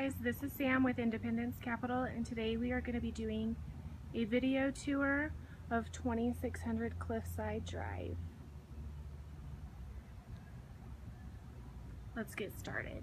Guys, this is Sam with Independence Capital and today we are going to be doing a video tour of 2600 Cliffside Drive. Let's get started.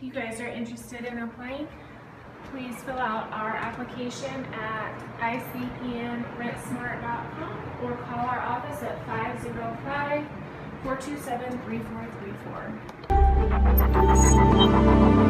You guys are interested in applying, please fill out our application at icpmrentsmart.com or call our office at 505 427 3434.